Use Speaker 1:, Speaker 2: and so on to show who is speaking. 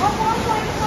Speaker 1: One more point.